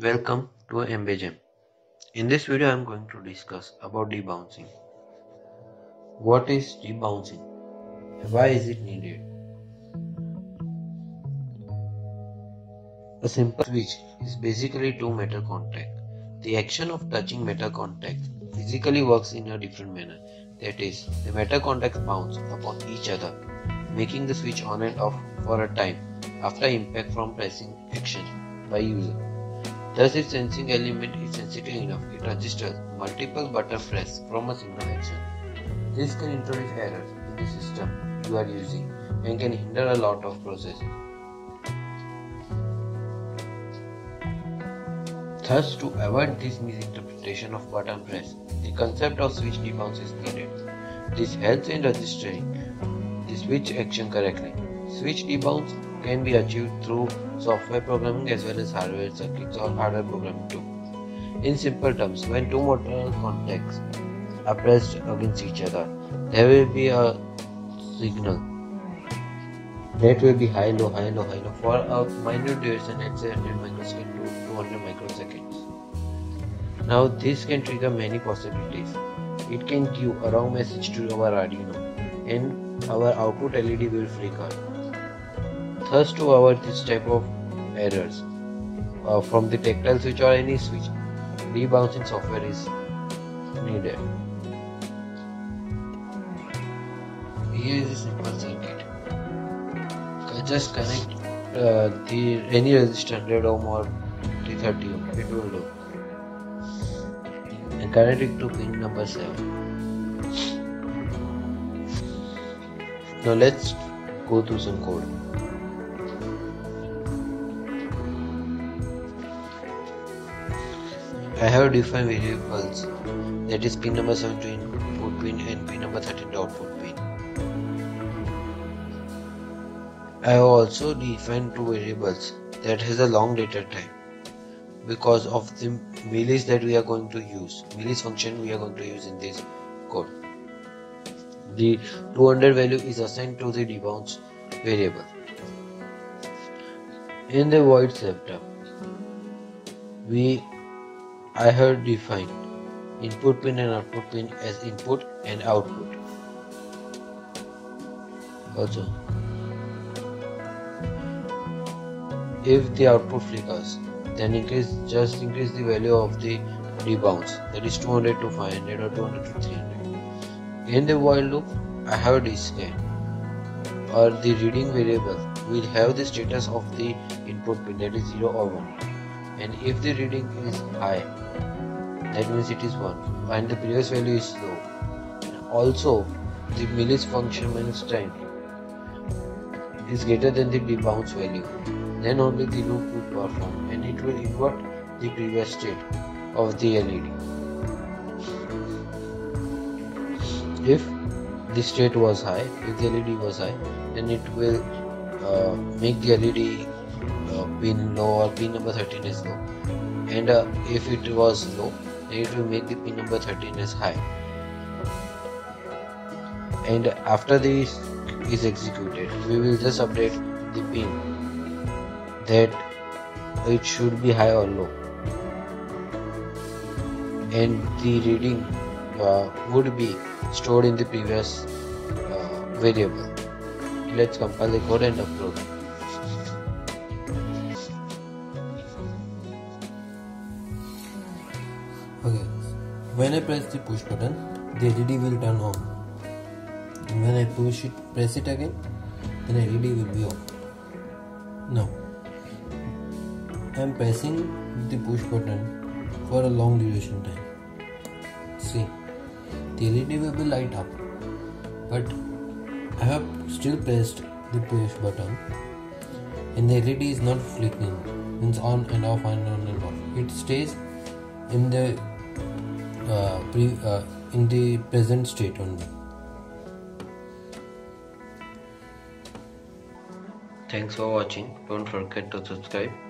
Welcome to Embegem. In this video I am going to discuss about debouncing. What is debouncing? Why is it needed? A simple switch is basically two metal contact. The action of touching metal contact physically works in a different manner. That is, the metal contacts bounce upon each other, making the switch on and off for a time after impact from pressing action by user. Thus its sensing element is sensitive enough, it registers multiple button press from a single action. This can introduce errors in the system you are using and can hinder a lot of processing. Thus, to avoid this misinterpretation of button press, the concept of switch debounce is needed. This helps in registering the switch action correctly. Switch debounce can be achieved through software programming as well as hardware circuits or hardware programming too. In simple terms, when two motor contacts are pressed against each other, there will be a signal that will be high, low, high, low, high, low for a minute duration, say 100 microseconds to 200 microseconds. Now, this can trigger many possibilities. It can give a wrong message to our Arduino, and our output LED will flicker. Thus, to avoid this type of errors uh, from the tactile switch or any switch, debouncing software is needed. Here is a simple circuit. Just connect uh, the any resistor 100 ohm or 330 ohm, it will do. And connect it to pin number 7. Now let's go through some code. I have defined variables. That is pin number 7 to input pin and pin number 13 to output pin. I have also defined two variables. That has a long data time. Because of the millis that we are going to use millis function we are going to use in this code. The 200 value is assigned to the debounce variable. In the void setup we I have defined input pin and output pin as input and output. Also, if the output flickers, then increase just increase the value of the debounce that is 200 to 500 or 200 to 300. In the while loop, I have dscan or the reading variable will have the status of the input pin that is 0 or 1 and if the reading is high that means it is 1 and the previous value is low. Also the millis function minus time is greater than the debounce value. Then only the loop will perform and it will invert the previous state of the LED if the state was high if the LED was high then it will uh, make the LED uh, pin low or pin number 13 is low. And uh, if it was low it will make the pin number 13 as high. And after this is executed we will just update the pin that it should be high or low. And the reading uh, would be stored in the previous uh, variable. Let's compile the code and upload Okay, when I press the push button, the LED will turn on. When I push it, press it again, then the LED will be off. Now, I am pressing the push button for a long duration time. See, the LED will be light up, but I have still pressed the push button and the LED is not flickering, means on and off, on and off. It stays in the uh, pre, uh, in the present state only. Thanks for watching. Don't forget to subscribe.